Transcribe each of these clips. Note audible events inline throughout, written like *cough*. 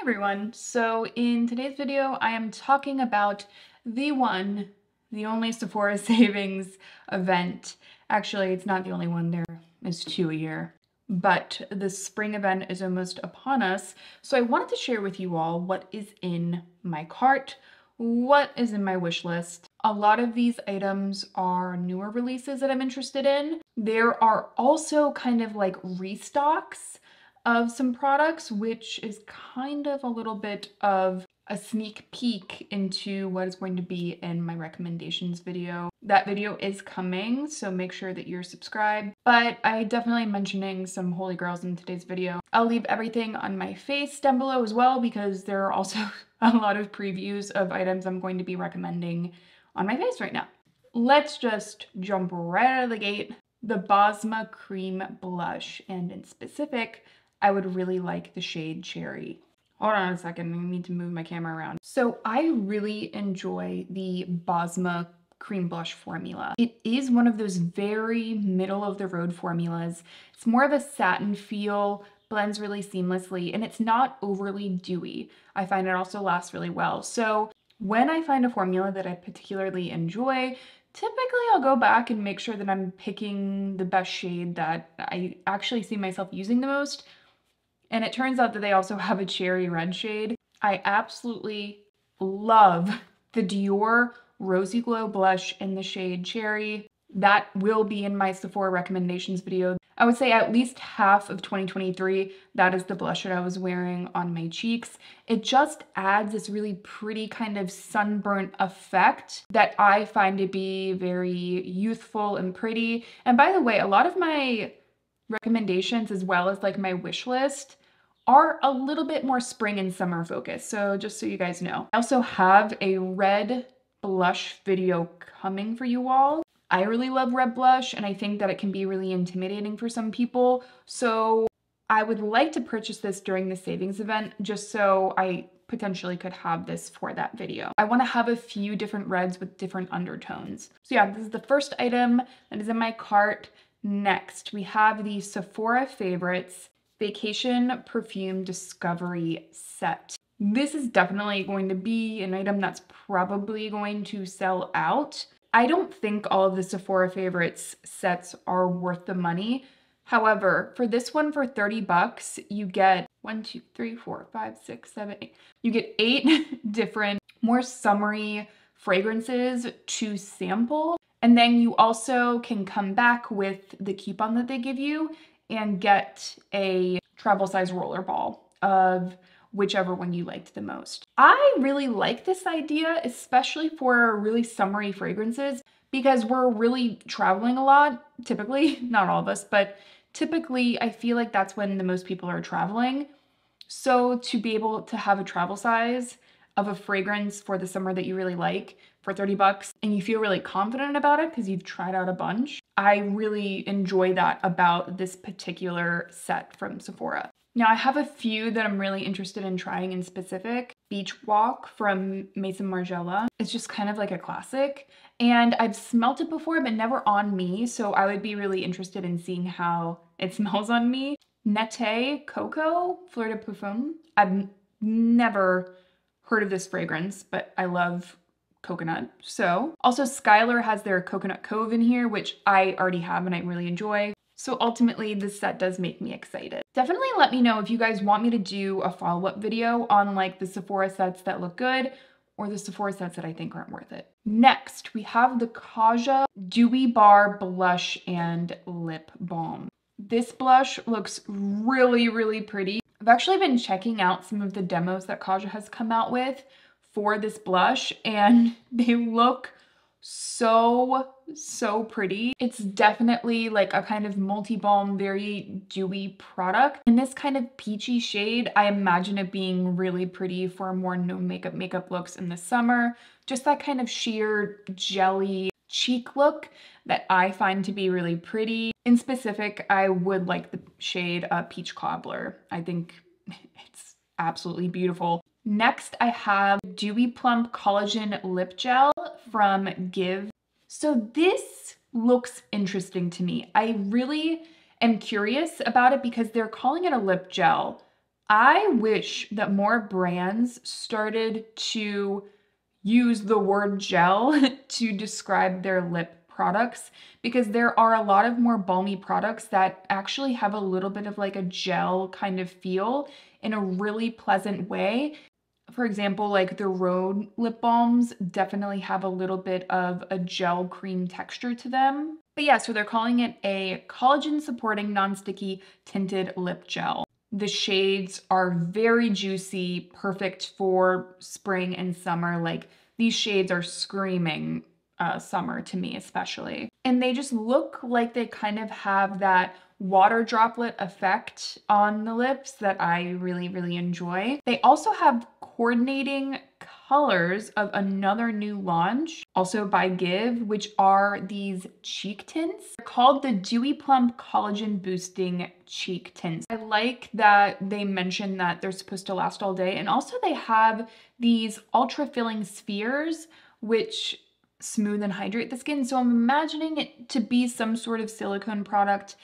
everyone. So in today's video, I am talking about the one, the only *laughs* Sephora Savings event. Actually, it's not the only one, there is two a year. But the spring event is almost upon us, so I wanted to share with you all what is in my cart, what is in my wish list. A lot of these items are newer releases that I'm interested in. There are also kind of like restocks of some products, which is kind of a little bit of a sneak peek into what is going to be in my recommendations video. That video is coming, so make sure that you're subscribed. But I definitely am mentioning some holy grails in today's video. I'll leave everything on my face down below as well because there are also *laughs* a lot of previews of items I'm going to be recommending on my face right now. Let's just jump right out of the gate. The Basma Cream Blush, and in specific, I would really like the shade Cherry. Hold on a second, I need to move my camera around. So I really enjoy the Basma cream blush formula. It is one of those very middle of the road formulas. It's more of a satin feel, blends really seamlessly, and it's not overly dewy. I find it also lasts really well. So when I find a formula that I particularly enjoy, typically I'll go back and make sure that I'm picking the best shade that I actually see myself using the most and it turns out that they also have a cherry red shade. I absolutely love the Dior Rosy Glow blush in the shade Cherry. That will be in my Sephora recommendations video. I would say at least half of 2023, that is the blush that I was wearing on my cheeks. It just adds this really pretty kind of sunburnt effect that I find to be very youthful and pretty. And by the way, a lot of my recommendations as well as like my wish list are a little bit more spring and summer focused. So just so you guys know. I also have a red blush video coming for you all. I really love red blush and I think that it can be really intimidating for some people. So I would like to purchase this during the savings event just so I potentially could have this for that video. I wanna have a few different reds with different undertones. So yeah, this is the first item that is in my cart. Next, we have the Sephora Favorites Vacation Perfume Discovery Set. This is definitely going to be an item that's probably going to sell out. I don't think all of the Sephora favorites sets are worth the money. However, for this one for 30 bucks, you get one, two, three, four, five, six, seven, eight. You get eight *laughs* different, more summery fragrances to sample. And then you also can come back with the coupon that they give you and get a travel size roller ball of whichever one you liked the most. I really like this idea, especially for really summery fragrances because we're really traveling a lot, typically, *laughs* not all of us, but typically I feel like that's when the most people are traveling. So to be able to have a travel size of a fragrance for the summer that you really like for 30 bucks and you feel really confident about it because you've tried out a bunch. I really enjoy that about this particular set from Sephora. Now I have a few that I'm really interested in trying in specific. Beach Walk from Maison Margiela. It's just kind of like a classic and I've smelt it before but never on me so I would be really interested in seeing how it *laughs* smells on me. Nette Coco Fleur de Parfum. I've never heard of this fragrance but I love coconut. So also Skylar has their Coconut Cove in here, which I already have and I really enjoy. So ultimately this set does make me excited. Definitely let me know if you guys want me to do a follow-up video on like the Sephora sets that look good or the Sephora sets that I think aren't worth it. Next, we have the Kaja Dewy Bar Blush and Lip Balm. This blush looks really, really pretty. I've actually been checking out some of the demos that Kaja has come out with for this blush and *laughs* they look so, so pretty. It's definitely like a kind of multi-balm, very dewy product. In this kind of peachy shade, I imagine it being really pretty for more no makeup makeup looks in the summer. Just that kind of sheer jelly cheek look that I find to be really pretty. In specific, I would like the shade uh, Peach Cobbler. I think *laughs* it's absolutely beautiful. Next, I have Dewy Plump Collagen Lip Gel from GXVE. So this looks interesting to me. I really am curious about it because they're calling it a lip gel. I wish that more brands started to use the word gel *laughs* to describe their lip products because there are a lot of more balmy products that actually have a little bit of like a gel kind of feel in a really pleasant way. For example, like the Rhode lip balms definitely have a little bit of a gel cream texture to them. But yeah, so they're calling it a collagen supporting non-sticky tinted lip gel. The shades are very juicy, perfect for spring and summer. Like these shades are screaming uh, summer to me, especially. And they just look like they kind of have that water droplet effect on the lips that I really, really enjoy. They also have coordinating colors of another new launch, also by GXVE, which are these cheek tints. They're called the Dewy Plump Collagen Boosting Cheek Tints. I like that they mention that they're supposed to last all day. And also they have these ultra filling spheres, which smooth and hydrate the skin. So I'm imagining it to be some sort of silicone product.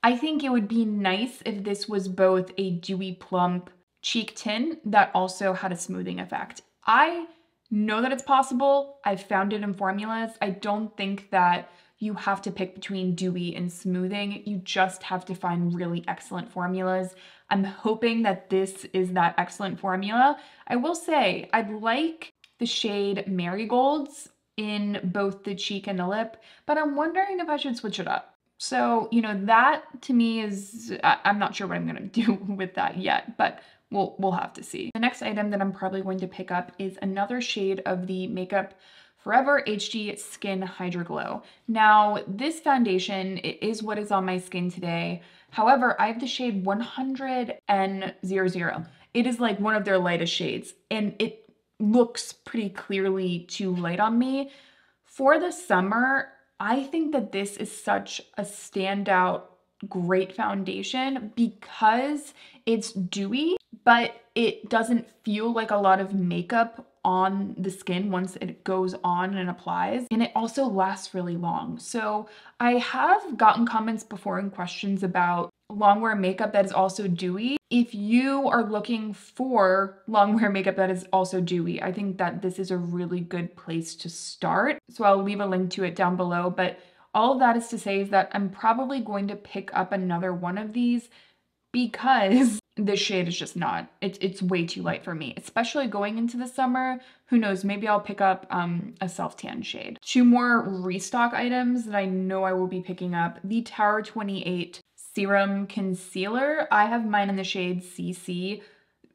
I think it would be nice if this was both a dewy plump cheek tint that also had a smoothing effect. I know that it's possible. I've found it in formulas. I don't think that you have to pick between dewy and smoothing. You just have to find really excellent formulas. I'm hoping that this is that excellent formula. I will say, I'd like the shade Marigolds in both the cheek and the lip, but I'm wondering if I should switch it up. So, you know, that to me is, I, am not sure what I'm gonna *laughs* do with that yet, but we'll, we'll have to see. The next item that I'm probably going to pick up is another shade of the Makeup Forever HD Skin Hydra Glow. Now, this foundation is what is on my skin today. However, I have the shade 100 and 00. It is like one of their lightest shades, and it looks pretty clearly too light on me. For the summer, I think that this is such a standout great foundation because it's dewy, but it doesn't feel like a lot of makeup on the skin once it goes on and applies. And it also lasts really long. So I have gotten comments before and questions about longwear makeup that is also dewy. If you are looking for longwear makeup that is also dewy, I think that this is a really good place to start. So I'll leave a link to it down below, but all of that is to say is that I'm probably going to pick up another one of these because this shade is just not, it's, it's way too light for me, especially going into the summer. Who knows, maybe I'll pick up um, a self-tan shade. Two more restock items that I know I will be picking up. The Tower 28 Serum Concealer. I have mine in the shade CC.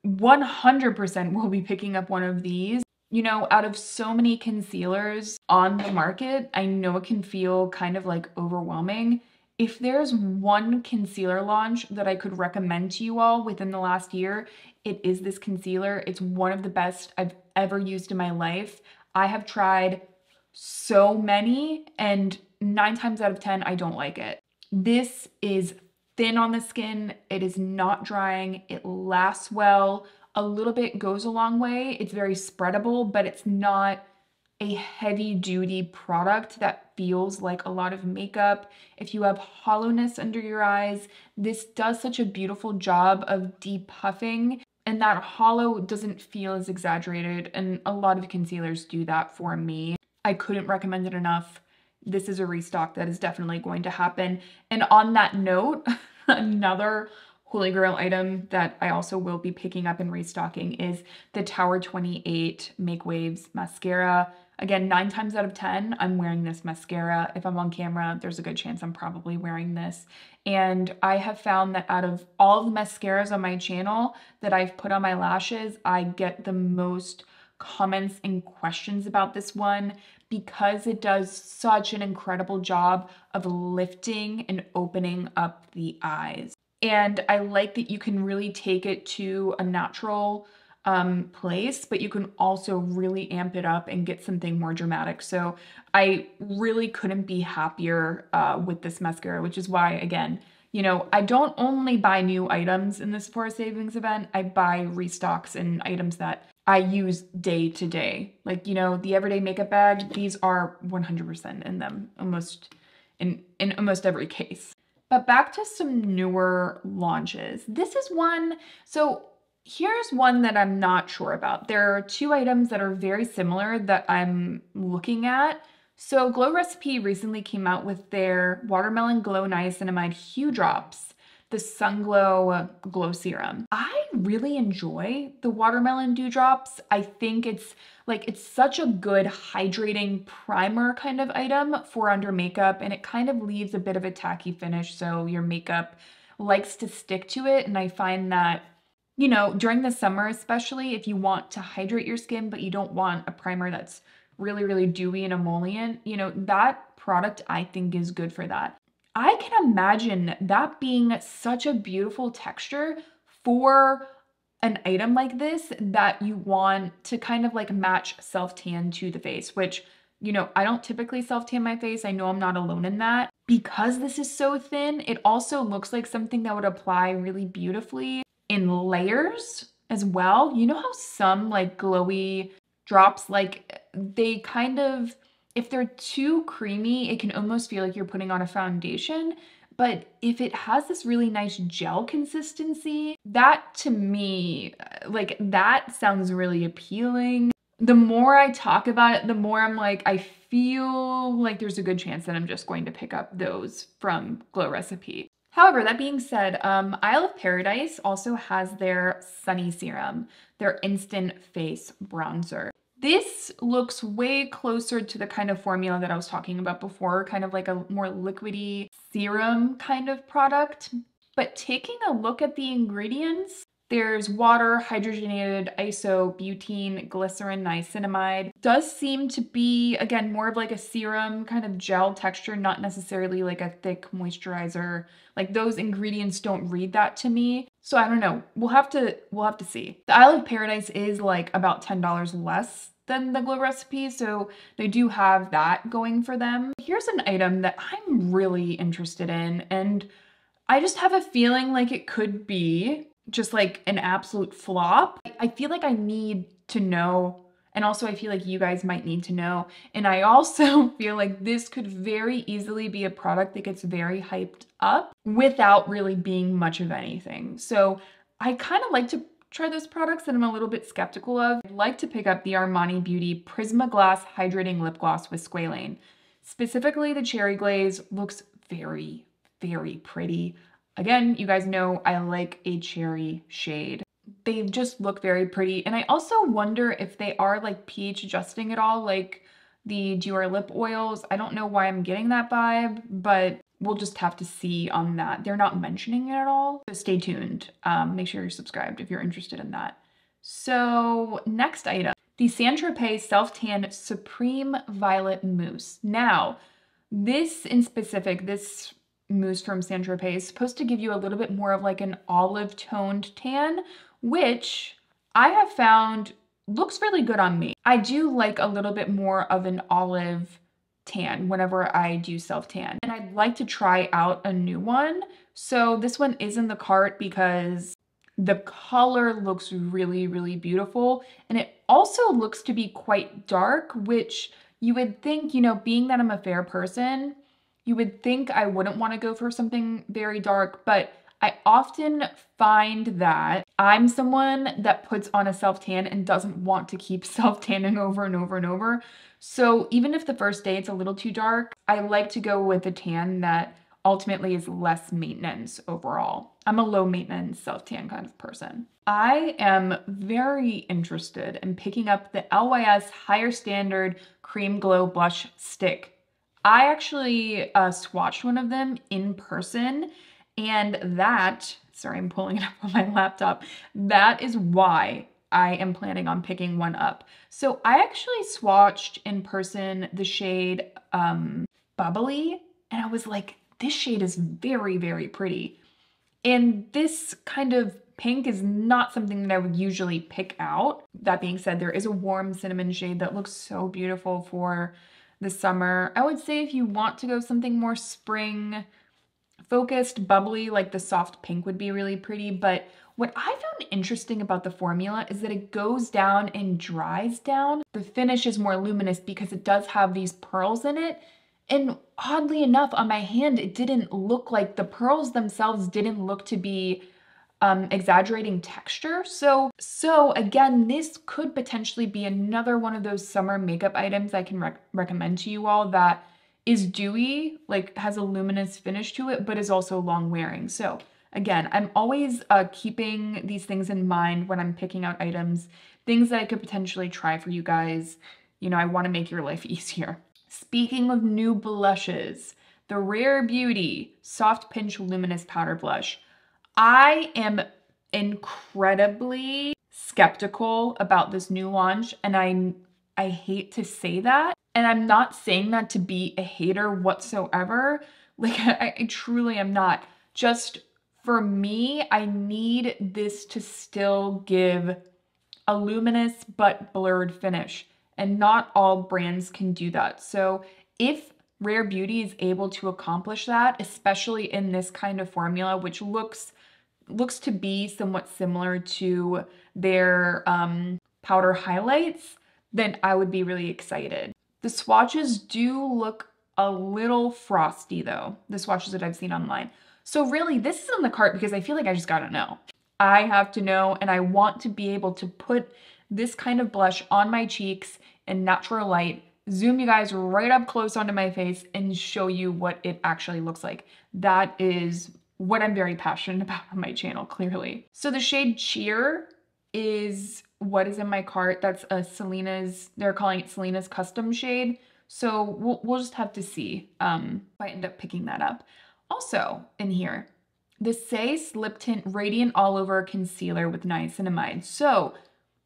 100% will be picking up one of these. You know, out of so many concealers on the market, I know it can feel kind of like overwhelming. If there's one concealer launch that I could recommend to you all within the last year, it is this concealer. It's one of the best I've ever used in my life. I have tried so many and nine times out of 10, I don't like it. This is thin on the skin. It is not drying. It lasts well. A little bit goes a long way. It's very spreadable, but it's not a heavy duty product that feels like a lot of makeup. If you have hollowness under your eyes, this does such a beautiful job of depuffing and that hollow doesn't feel as exaggerated and a lot of concealers do that for me. I couldn't recommend it enough. This is a restock that is definitely going to happen. And on that note, *laughs* another holy grail item that I also will be picking up and restocking is the Tower 28 Make Waves mascara. Again, nine times out of 10, I'm wearing this mascara. If I'm on camera, there's a good chance I'm probably wearing this. And I have found that out of all the mascaras on my channel that I've put on my lashes, I get the most comments and questions about this one because it does such an incredible job of lifting and opening up the eyes. And I like that you can really take it to a natural um, place, but you can also really amp it up and get something more dramatic. So I really couldn't be happier uh, with this mascara, which is why, again, you know, I don't only buy new items in the Sephora Savings event, I buy restocks and items that I use day to day. Like, you know, the everyday makeup bag, these are 100% in them, almost in, in almost every case. But back to some newer launches. This is one, so Here's one that I'm not sure about. There are two items that are very similar that I'm looking at. So Glow Recipe recently came out with their Watermelon Glow Niacinamide Hue Drops, the Sunglow Glow Serum. I really enjoy the Watermelon Dewdrops. I think it's like it's such a good hydrating primer kind of item for under makeup and it kind of leaves a bit of a tacky finish so your makeup likes to stick to it and I find that you know, during the summer, especially if you want to hydrate your skin, but you don't want a primer that's really, really dewy and emollient, you know, that product I think is good for that. I can imagine that being such a beautiful texture for an item like this that you want to kind of like match self tan to the face, which, you know, I don't typically self tan my face. I know I'm not alone in that. Because this is so thin, it also looks like something that would apply really beautifully in layers as well. You know how some like glowy drops, like they kind of, if they're too creamy, it can almost feel like you're putting on a foundation. But if it has this really nice gel consistency, that to me, like that sounds really appealing. The more I talk about it, the more I'm like, I feel like there's a good chance that I'm just going to pick up those from Glow Recipe. However, that being said, um, Isle of Paradise also has their Sunny Serum, their instant face bronzer. This looks way closer to the kind of formula that I was talking about before, kind of like a more liquidy serum kind of product. But taking a look at the ingredients, there's water, hydrogenated isobutene, glycerin, niacinamide. Does seem to be, again, more of like a serum kind of gel texture, not necessarily like a thick moisturizer. Like those ingredients don't read that to me. So I don't know. We'll have to we'll have to see. The Isle of Paradise is like about $10 less than the Glow Recipe, so they do have that going for them. Here's an item that I'm really interested in, and I just have a feeling like it could be just like an absolute flop. I feel like I need to know and also I feel like you guys might need to know. And I also *laughs* feel like this could very easily be a product that gets very hyped up without really being much of anything. So I kind of like to try those products that I'm a little bit skeptical of. I'd like to pick up the Armani Beauty Prismaglass Hydrating Lip Gloss with Squalane. Specifically, the cherry glaze looks very, very pretty. Again, you guys know I like a cherry shade. They just look very pretty. And I also wonder if they are like pH adjusting at all, like the Dior lip oils. I don't know why I'm getting that vibe, but we'll just have to see on that. They're not mentioning it at all. So stay tuned. Um, make sure you're subscribed if you're interested in that. So next item, the Saint Tropez Self Tan Supreme Violet Mousse. Now, this in specific, this mousse from Saint Tropez is supposed to give you a little bit more of like an olive toned tan, which I have found looks really good on me. I do like a little bit more of an olive tan whenever I do self tan. And I'd like to try out a new one. So this one is in the cart because the color looks really, really beautiful. And it also looks to be quite dark, which you would think, you know, being that I'm a fair person, you would think I wouldn't want to go for something very dark, but I often find that I'm someone that puts on a self tan and doesn't want to keep *laughs* self tanning over and over and over. So even if the first day it's a little too dark, I like to go with a tan that ultimately is less maintenance overall. I'm a low maintenance self tan kind of person. I am very interested in picking up the LYS Higher Standard Cream Glow Blush Stick I actually uh, swatched one of them in person, and that, sorry, I'm pulling it up on my laptop, that is why I am planning on picking one up. So I actually swatched in person the shade um, Bubbly, and I was like, this shade is very, very pretty. And this kind of pink is not something that I would usually pick out. That being said, there is a warm cinnamon shade that looks so beautiful for the summer. I would say if you want to go something more spring focused, bubbly, like the soft pink would be really pretty. But what I found interesting about the formula is that it goes down and dries down. The finish is more luminous because it does have these pearls in it. And oddly enough, on my hand, it didn't look like the pearls themselves didn't look to be um, exaggerating texture. So, so again, this could potentially be another one of those summer makeup items I can rec recommend to you all that is dewy, like has a luminous finish to it, but is also long wearing. So again, I'm always uh, keeping these things in mind when I'm picking out items, things that I could potentially try for you guys. You know, I want to make your life *laughs* easier. Speaking of new blushes, the Rare Beauty Soft Pinch Luminous Powder Blush. I am incredibly skeptical about this new launch and I I hate to say that and I'm not saying that to be a hater whatsoever. Like *laughs* I, I truly am not. Just for me, I need this to still give a luminous but blurred finish and not all brands can do that. So if Rare Beauty is able to accomplish that, especially in this kind of formula, which looks looks to be somewhat similar to their um, powder highlights, then I would be really excited. The swatches do look a little frosty though, the swatches that I've seen online. So really, this is in the cart because I feel like I just gotta know. I have to know and I want to be able to put this kind of blush on my cheeks in natural light, zoom you guys right up close onto my face and show you what it actually looks like. That is what I'm very passionate *laughs* about on my channel, clearly. So the shade Cheer is what is in my cart. That's a Selena's, they're calling it Selena's custom shade. So we'll, we'll just have to see um, if I end up picking that up. Also in here, the Saie Slip Tint Radiant All Over Concealer with Niacinamide. So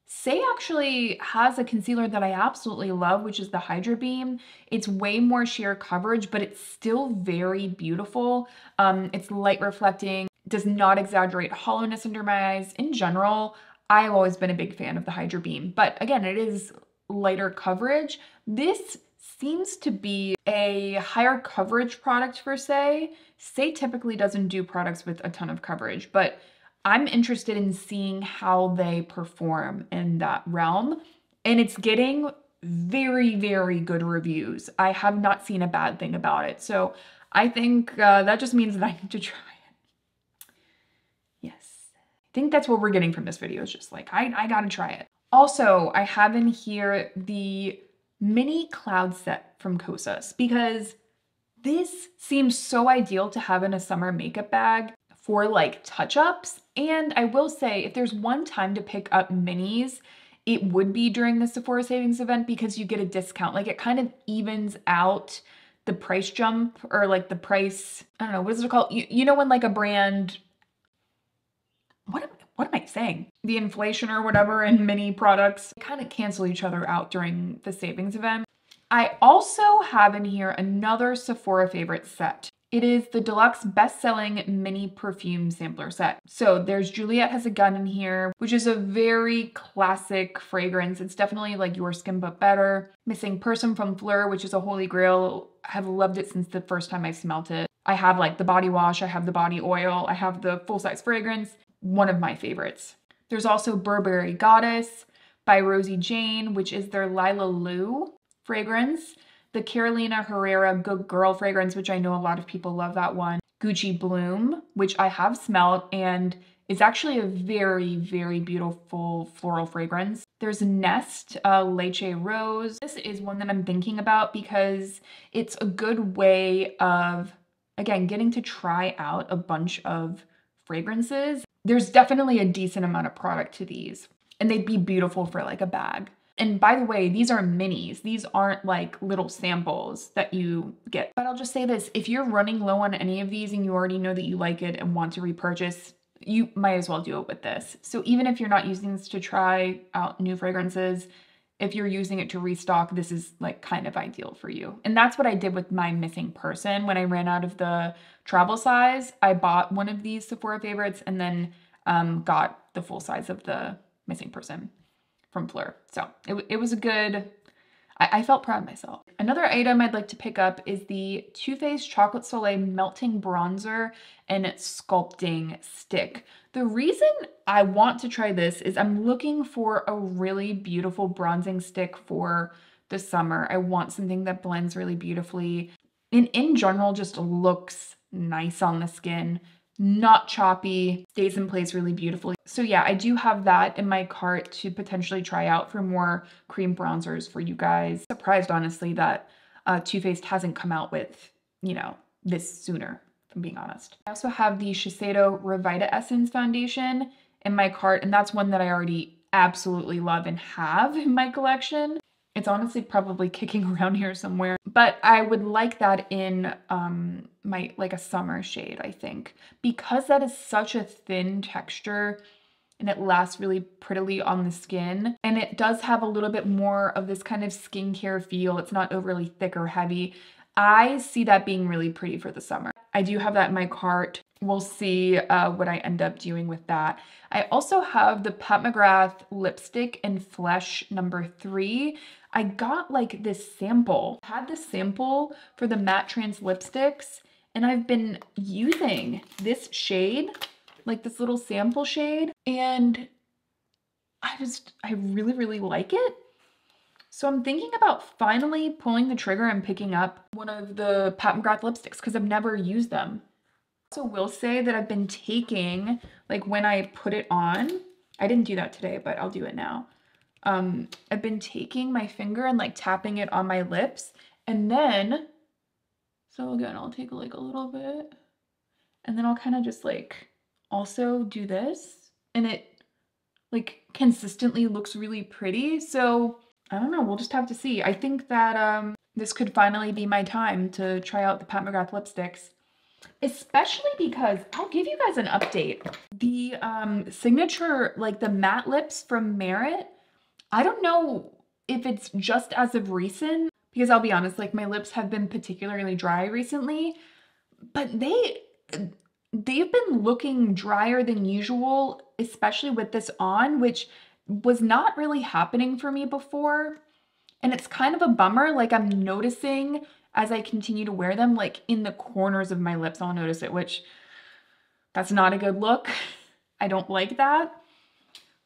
Saie actually has a concealer that I absolutely love, which is the Hydra Beam. It's way more sheer coverage, but it's still very beautiful. Um, it's light reflecting, does not exaggerate hollowness under my eyes. In general, I've always been a big fan of the Hydra Beam, but again, it is lighter coverage. This seems to be a higher coverage product for Saie. Saie typically doesn't do products with a ton of coverage, but I'm interested in seeing how they perform in that realm. And it's getting very, very good reviews. I have not seen a bad thing about it. So I think uh, that just means that I need to *laughs* try think that's what we're getting from this video. It's just like, I, I gotta try it. Also, I have in here the mini cloud set from Kosas because this seems so ideal to have in a summer makeup bag for like touch-ups. And I will say, if there's one time to pick up minis, it would be during the Sephora savings event because you get a discount. Like it kind of evens out the price jump or like the price, I don't know, what is it called? You, you know when like a brand, what am, what am I saying? The inflation or whatever in mini products kind of cancel each other out during the savings event. I also have in here another Sephora favorite set. It is the deluxe best-selling mini perfume sampler set. So there's Juliette Has a Gun in here, which is a very classic fragrance. It's definitely like Your Skin But Better. Missing Person from Phlur, which is a holy grail. I have loved it since the first time I smelt it. I have like the body wash, I have the body oil, I have the full-size fragrance. One of my favorites. There's also Burberry Goddess by Rosie Jane, which is their Lila Lou fragrance the Carolina Herrera Good Girl fragrance, which I know a lot of people love that one. Gucci Bloom, which I have smelled and is actually a very, very beautiful floral fragrance. There's Nest uh, Leche Rose. This is one that I'm thinking about because it's a good way of, again, getting to try out a bunch of fragrances. There's definitely a decent amount of product to these and they'd be beautiful for like a bag. And by the way, these are minis. These aren't like little samples that you get. But I'll just say this, if you're running low on any of these and you already know that you like it and want to repurchase, you might as well do it with this. So even if you're not using this to try out new fragrances, if you're using it to restock, this is like kind of ideal for you. And that's what I did with my missing person. When I ran out of the travel size, I bought one of these Sephora favorites and then um, got the full size of the missing person from Phlur. So it, it was a good, I, I felt proud of myself. Another item I'd like to pick up is the Too Faced Chocolate Soleil Melting Bronzer and Sculpting Stick. The reason I want to try this is I'm looking for a really beautiful bronzing stick for the summer. I want something that blends really beautifully and in general just looks nice on the skin not choppy, stays in place really beautifully. So yeah, I do have that in my cart to potentially try out for more cream bronzers for you guys. Surprised honestly that uh, Too Faced hasn't come out with, you know, this sooner, if I'm being honest. I also have the Shiseido Revita Essence Foundation in my cart, and that's one that I already absolutely love and have in my collection. It's honestly probably kicking *laughs* around here somewhere, but I would like that in um, my like a summer shade, I think, because that is such a thin texture and it lasts really prettily on the skin. And it does have a little bit more of this kind of skincare feel. It's not overly thick or heavy. I see that being really pretty for the summer. I do have that in my cart. We'll see uh, what I end up doing with that. I also have the Pat McGrath lipstick in Flesh number three. I got like this sample. Had this sample for the MatteTrance lipsticks and I've been using this shade, like this little sample shade, and I just, I really, really like it. So I'm thinking about finally pulling the trigger and picking up one of the Pat McGrath lipsticks because I've never used them. So will say that I've been taking, like when I put it on, I didn't do that today, but I'll do it now. Um, I've been taking my finger and like tapping it on my lips and then so again, I'll take like a little bit and then I'll kind of just like also do this and it like consistently looks really pretty. So I don't know, we'll just have to see. I think that um, this could finally be my time to try out the Pat McGrath lipsticks. Especially because I'll give you guys an update. The um, signature, like the matte lips from Merit, I don't know if it's just as of recent, because I'll be honest, like my lips have been particularly dry recently, but they they've been looking drier than usual, especially with this on, which was not really happening for me before. And it's kind of a bummer. Like I'm noticing as I continue to wear them, like in the corners of my lips, I'll notice it, which that's not a good look. *laughs* I don't like that.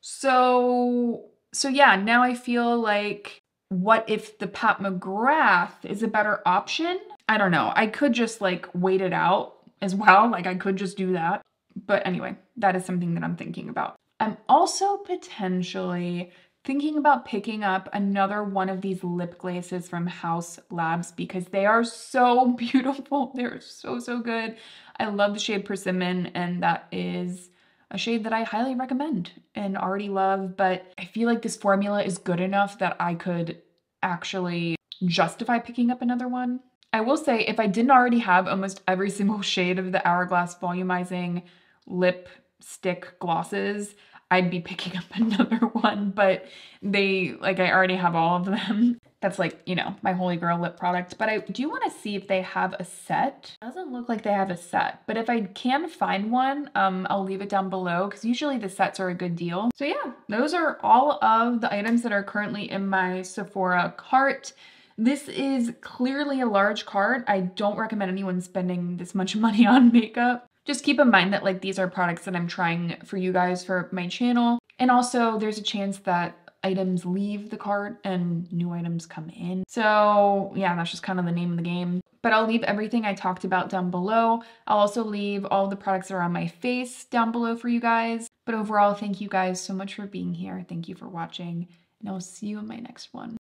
So, so yeah, now I feel like what if the Pat McGrath is a better option? I don't know. I could just like wait it out as well. Like I could just do that. But anyway, that is something that I'm thinking about. I'm also potentially thinking about picking up another one of these lip glazes from Haus Labs because they are so *laughs* beautiful. They're so, so good. I love the shade Persimmon and that is a shade that I highly recommend and already love, but I feel like this formula is good enough that I could actually justify picking up another one. I will say if I didn't already have almost every *laughs* single shade of the Hourglass Volumizing Lip Stick glosses, I'd be picking up *laughs* another one, but they, like I already have all of them. That's like, you know, my holy grail lip product, but I do want to see if they have a set. Doesn't look like they have a set, but if I can find one, um, I'll leave it down below because usually the sets are a good deal. So yeah, those are all of the items that are currently in my Sephora cart. This is clearly a large cart. I don't recommend anyone spending this much *laughs* money on makeup just keep in mind that like these are products that I'm trying for you guys for my channel. And also there's a chance that items leave the cart and new items come in. So yeah, that's just kind of the name of the game. But I'll leave everything I talked about down below. I'll also leave all the products that are on my face down below for you guys. But overall, thank you guys so much for being here. Thank you for watching and I'll see you in my next one.